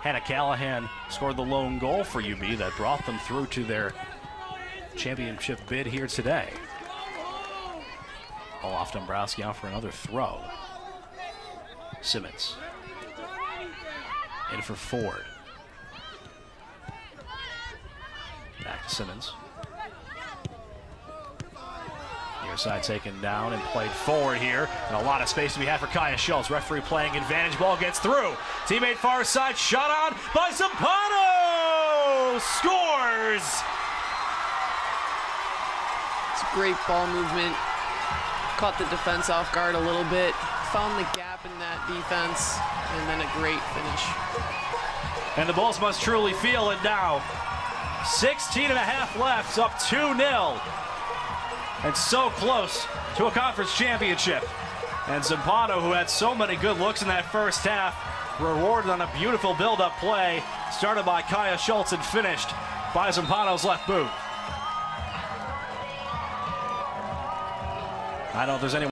Hannah Callahan scored the lone goal for UB that brought them through to their championship bid here today. Ball off Dombrowski out for another throw. Simmons. In for Ford. Back to Simmons. Side taken down and played forward here. And a lot of space to be had for Kaya Schultz. Referee playing advantage. Ball gets through. Teammate far side. Shot on by Zumpano. Scores. It's a great ball movement. Caught the defense off guard a little bit. Found the gap in that defense. And then a great finish. And the Bulls must truly feel it now. 16 and a half left, up 2 0. And so close to a conference championship. And Zumpano, who had so many good looks in that first half, rewarded on a beautiful build up play, started by Kaya Schultz and finished by Zumpano's left boot. I don't know if there's any